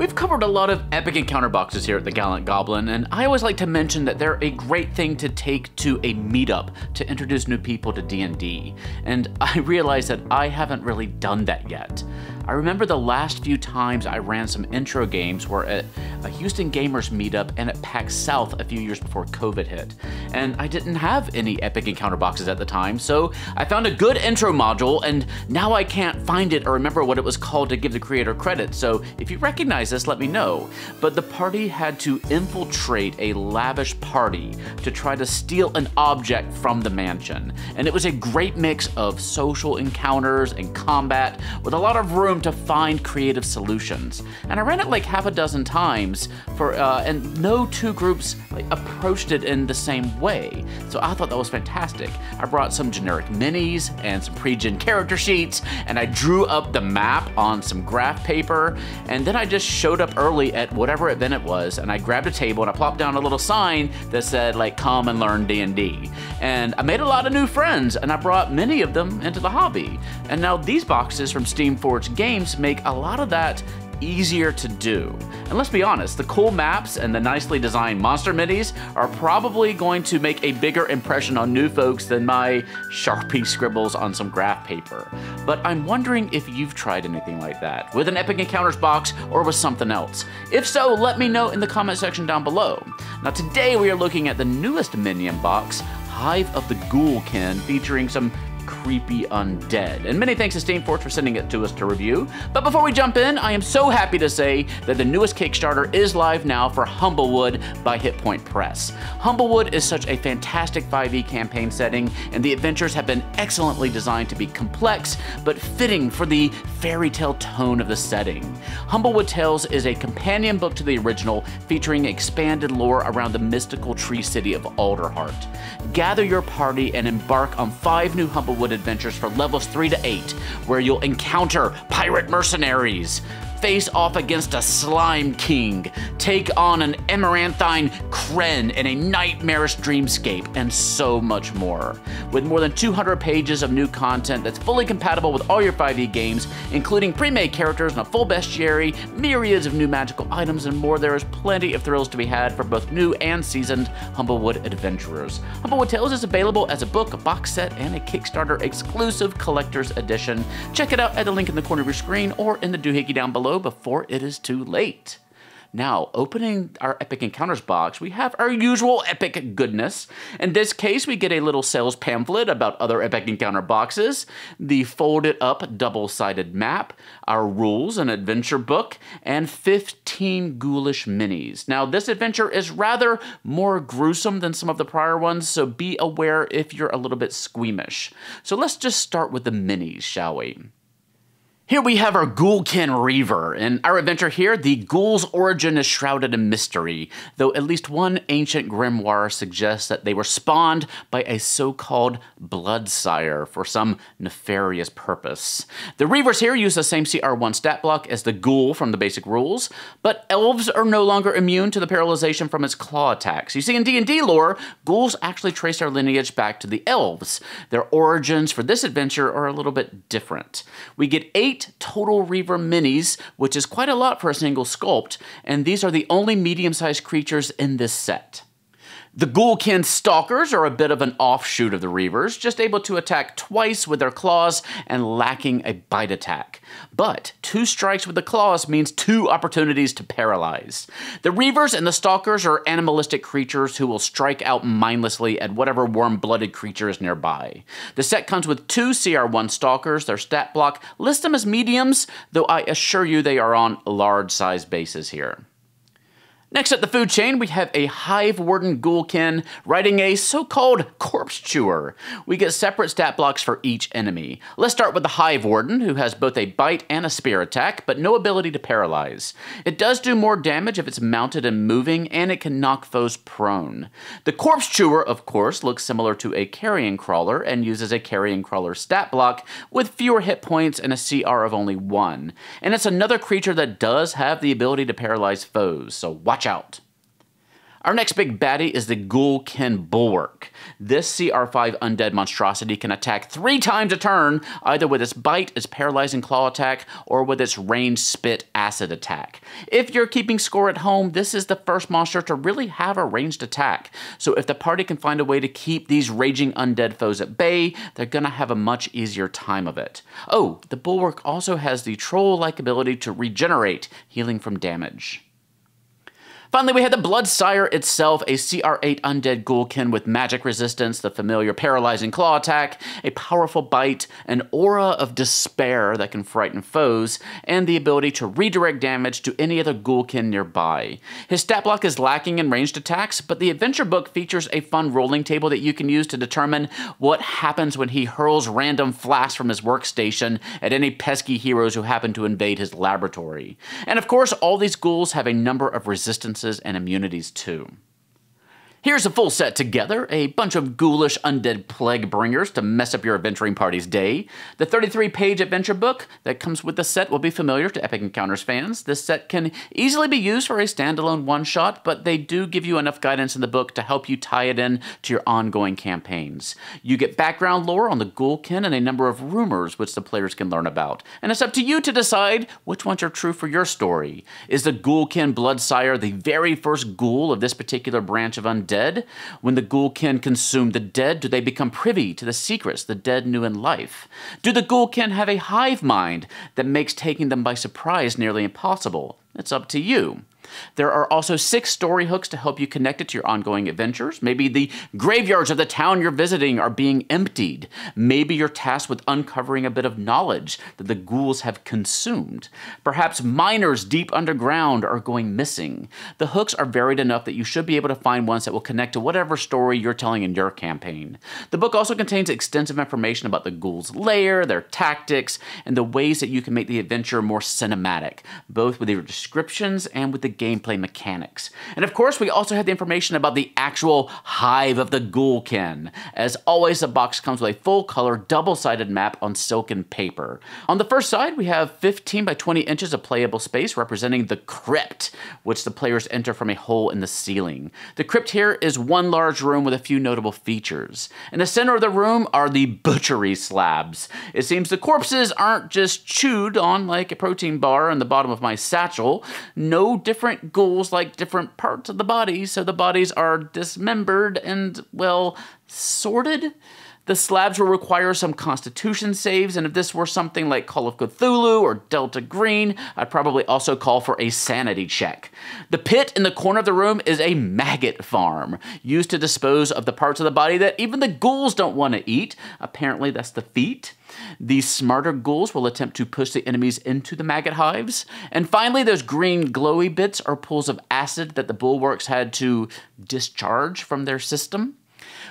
We've covered a lot of epic encounter boxes here at the Gallant Goblin, and I always like to mention that they're a great thing to take to a meetup to introduce new people to D&D. And I realize that I haven't really done that yet. I remember the last few times I ran some intro games were at a Houston Gamers meetup and at PAX South a few years before COVID hit. And I didn't have any epic encounter boxes at the time, so I found a good intro module and now I can't find it or remember what it was called to give the creator credit. So if you recognize this, let me know. But the party had to infiltrate a lavish party to try to steal an object from the mansion. And it was a great mix of social encounters and combat with a lot of room to find creative solutions. And I ran it like half a dozen times for, uh, and no two groups like, approached it in the same way. So I thought that was fantastic. I brought some generic minis and some pre-gen character sheets, and I drew up the map on some graph paper, and then I just showed up early at whatever event it was, and I grabbed a table and I plopped down a little sign that said like "Come and learn D&D," and I made a lot of new friends, and I brought many of them into the hobby. And now these boxes from Steamforged Games games make a lot of that easier to do. And let's be honest, the cool maps and the nicely designed monster minis are probably going to make a bigger impression on new folks than my Sharpie scribbles on some graph paper. But I'm wondering if you've tried anything like that, with an Epic Encounters box or with something else. If so, let me know in the comment section down below. Now today we are looking at the newest Minion box, Hive of the Ghoulkin, featuring some creepy undead. And many thanks to Steamforged for sending it to us to review. But before we jump in, I am so happy to say that the newest Kickstarter is live now for Humblewood by Hit Point Press. Humblewood is such a fantastic 5e campaign setting, and the adventures have been excellently designed to be complex, but fitting for the fairy tale tone of the setting. Humblewood Tales is a companion book to the original, featuring expanded lore around the mystical tree city of Alderheart. Gather your party and embark on five new Humblewood Wood adventures for levels 3 to 8, where you'll encounter pirate mercenaries, face off against a Slime King, take on an Amaranthine Kren in a nightmarish dreamscape, and so much more. With more than 200 pages of new content that's fully compatible with all your 5e games, including pre-made characters and a full bestiary, myriads of new magical items, and more, there is plenty of thrills to be had for both new and seasoned Humblewood adventurers. Humblewood Tales is available as a book, a box set, and a Kickstarter exclusive collector's edition. Check it out at the link in the corner of your screen or in the doohickey down below before it is too late. Now, opening our Epic Encounters box, we have our usual epic goodness. In this case, we get a little sales pamphlet about other Epic Encounter boxes, the folded up double-sided map, our rules and adventure book, and 15 ghoulish minis. Now, this adventure is rather more gruesome than some of the prior ones, so be aware if you're a little bit squeamish. So let's just start with the minis, shall we? Here we have our Ghoulkin Reaver. In our adventure here, the ghoul's origin is shrouded in mystery, though at least one ancient grimoire suggests that they were spawned by a so-called brood sire for some nefarious purpose. The Reavers here use the same CR1 stat block as the ghoul from the basic rules, but elves are no longer immune to the paralyzation from its claw attacks. You see, in D&D lore, ghouls actually trace their lineage back to the elves. Their origins for this adventure are a little bit different. We get eight eight total Reaver minis, which is quite a lot for a single sculpt, and these are the only medium-sized creatures in this set. The Ghoulkin Stalkers are a bit of an offshoot of the Reavers, just able to attack twice with their claws and lacking a bite attack. But two strikes with the claws means two opportunities to paralyze. The Reavers and the Stalkers are animalistic creatures who will strike out mindlessly at whatever warm-blooded creature is nearby. The set comes with two CR1 Stalkers. Their stat block lists them as mediums, though I assure you they are on large-size bases here. Next up the food chain, we have a Hive Warden Ghoulkin riding a so-called Corpse Chewer. We get separate stat blocks for each enemy. Let's start with the Hive Warden, who has both a bite and a spear attack, but no ability to paralyze. It does do more damage if it's mounted and moving, and it can knock foes prone. The Corpse Chewer, of course, looks similar to a Carrion Crawler and uses a Carrion Crawler stat block with fewer hit points and a CR of only 1. And it's another creature that does have the ability to paralyze foes, so watch Watch out. Our next big baddie is the Ghoulkin Bulwark. This CR5 undead monstrosity can attack three times a turn, either with its bite, its paralyzing claw attack, or with its ranged spit acid attack. If you're keeping score at home, this is the first monster to really have a ranged attack. So if the party can find a way to keep these raging undead foes at bay, they're gonna have a much easier time of it. Oh, the Bulwark also has the troll-like ability to regenerate, healing from damage. Finally, we had the Broodsire itself, a CR8 undead ghoulkin with magic resistance, the familiar paralyzing claw attack, a powerful bite, an aura of despair that can frighten foes, and the ability to redirect damage to any other ghoulkin nearby. His stat block is lacking in ranged attacks, but the adventure book features a fun rolling table that you can use to determine what happens when he hurls random flasks from his workstation at any pesky heroes who happen to invade his laboratory. And of course, all these ghouls have a number of and immunities too. Here's a full set together, a bunch of ghoulish undead plague bringers to mess up your adventuring party's day. The 33-page adventure book that comes with the set will be familiar to Epic Encounters fans. This set can easily be used for a standalone one-shot, but they do give you enough guidance in the book to help you tie it in to your ongoing campaigns. You get background lore on the Ghoulkin and a number of rumors which the players can learn about. And it's up to you to decide which ones are true for your story. Is the Ghoulkin Broodsire the very first ghoul of this particular branch of undead dead? When the Ghoulkin consume the dead, do they become privy to the secrets the dead knew in life? Do the Ghoulkin have a hive mind that makes taking them by surprise nearly impossible? It's up to you. There are also six story hooks to help you connect it to your ongoing adventures. Maybe the graveyards of the town you're visiting are being emptied. Maybe you're tasked with uncovering a bit of knowledge that the ghouls have consumed. Perhaps miners deep underground are going missing. The hooks are varied enough that you should be able to find ones that will connect to whatever story you're telling in your campaign. The book also contains extensive information about the ghouls' lair, their tactics, and the ways that you can make the adventure more cinematic, both with your descriptions and with the gameplay mechanics. And of course, we also have the information about the actual hive of the Ghoulkin. As always, the box comes with a full-color, double-sided map on silken paper. On the first side, we have 15 by 20 inches of playable space representing the crypt, which the players enter from a hole in the ceiling. The crypt here is one large room with a few notable features. In the center of the room are the butchery slabs. It seems the corpses aren't just chewed on like a protein bar in the bottom of my satchel. No different different ghouls like different parts of the body, so the bodies are dismembered and, well, sorted. The slabs will require some constitution saves, and if this were something like Call of Cthulhu or Delta Green, I'd probably also call for a sanity check. The pit in the corner of the room is a maggot farm, used to dispose of the parts of the body that even the ghouls don't want to eat. Apparently, that's the feet. These smarter ghouls will attempt to push the enemies into the maggot hives. And finally, those green glowy bits are pools of acid that the bulwarks had to discharge from their system.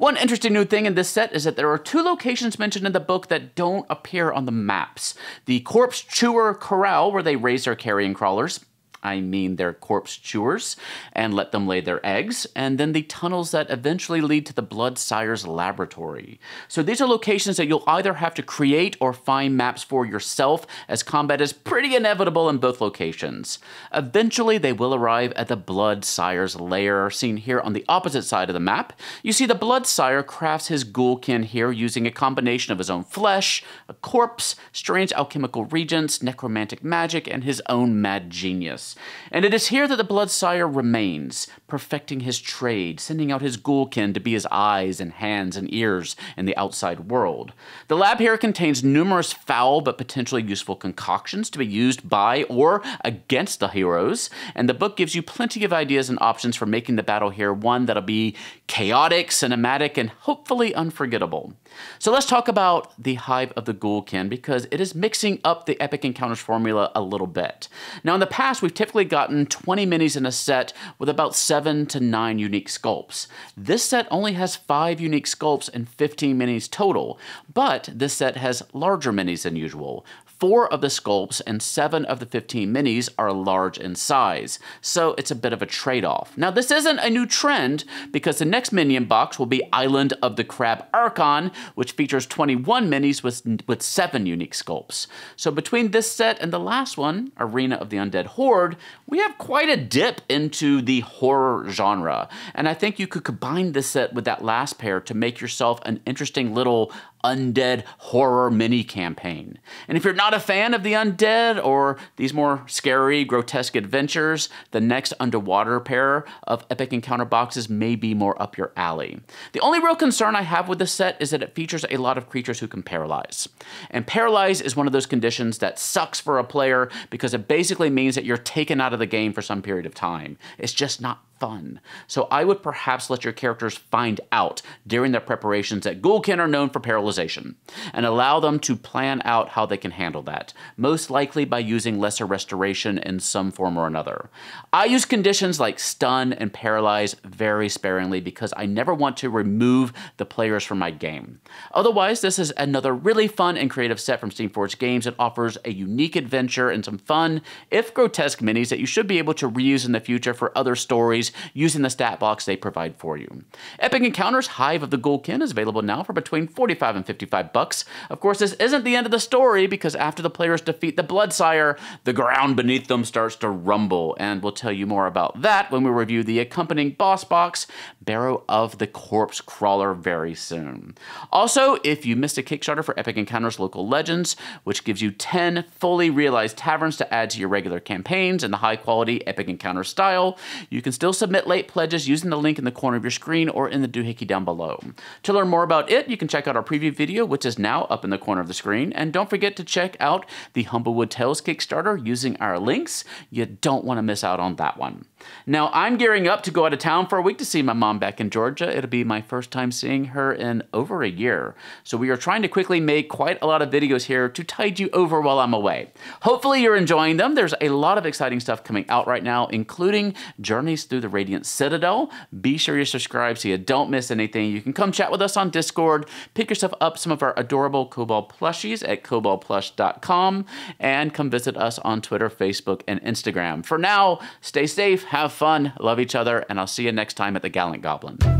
One interesting new thing in this set is that there are two locations mentioned in the book that don't appear on the maps. The Corpse Chewer Corral, where they raise their carrion crawlers, I mean their corpse chewers, and let them lay their eggs, and then the tunnels that eventually lead to the Brood Sire's laboratory. So these are locations that you'll either have to create or find maps for yourself, as combat is pretty inevitable in both locations. Eventually, they will arrive at the Brood Sire's lair, seen here on the opposite side of the map. You see the Brood Sire crafts his ghoulkin here using a combination of his own flesh, a corpse, strange alchemical reagents, necromantic magic, and his own mad genius. And it is here that the Broodsire remains, perfecting his trade, sending out his ghoulkin to be his eyes and hands and ears in the outside world. The lab here contains numerous foul but potentially useful concoctions to be used by or against the heroes, and the book gives you plenty of ideas and options for making the battle here one that'll be chaotic, cinematic, and hopefully unforgettable. So let's talk about the Hive of the Ghoulkin because it is mixing up the Epic Encounters formula a little bit. Now in the past, we've typically gotten 20 minis in a set with about 7 to 9 unique sculpts. This set only has 5 unique sculpts and 15 minis total, but this set has larger minis than usual, four of the sculpts and seven of the 15 minis are large in size, so it's a bit of a trade-off. Now this isn't a new trend because the next minion box will be Island of the Crab Archon, which features 21 minis with, with seven unique sculpts. So between this set and the last one, Arena of the Undead Horde, we have quite a dip into the horror genre. And I think you could combine this set with that last pair to make yourself an interesting little undead horror mini campaign. And if you're not a fan of the undead or these more scary, grotesque adventures, the next underwater pair of Epic Encounter boxes may be more up your alley. The only real concern I have with this set is that it features a lot of creatures who can paralyze. And paralyze is one of those conditions that sucks for a player because it basically means that you're taken out of the game for some period of time. It's just not fun. So I would perhaps let your characters find out during their preparations that Ghoulkin are known for paralyzation, and allow them to plan out how they can handle that, most likely by using lesser restoration in some form or another. I use conditions like stun and paralyze very sparingly because I never want to remove the players from my game. Otherwise, this is another really fun and creative set from Steamforged Games that offers a unique adventure and some fun, if grotesque minis that you should be able to reuse in the future for other stories using the stat box they provide for you. Epic Encounters Hive of the Ghoulkin is available now for between 45 and 55 bucks. Of course, this isn't the end of the story because after the players defeat the Broodsire, the ground beneath them starts to rumble, and we'll tell you more about that when we review the accompanying boss box, Barrow of the Corpse Crawler, very soon. Also, if you missed a Kickstarter for Epic Encounters Local Legends, which gives you 10 fully realized taverns to add to your regular campaigns in the high quality Epic Encounter style, you can still submit late pledges using the link in the corner of your screen or in the doohickey down below. To learn more about it, you can check out our preview video, which is now up in the corner of the screen. And don't forget to check out the Humblewood Tales Kickstarter using our links. You don't want to miss out on that one. Now, I'm gearing up to go out of town for a week to see my mom back in Georgia. It'll be my first time seeing her in over a year. So we are trying to quickly make quite a lot of videos here to tide you over while I'm away. Hopefully you're enjoying them. There's a lot of exciting stuff coming out right now, including Journeys Through the Radiant Citadel. Be sure you subscribe so you don't miss anything. You can come chat with us on Discord, pick yourself up some of our adorable Cobalt plushies at cobaltplush.com, and come visit us on Twitter, Facebook, and Instagram. For now, stay safe, have fun, love each other, and I'll see you next time at the Gallant Goblin.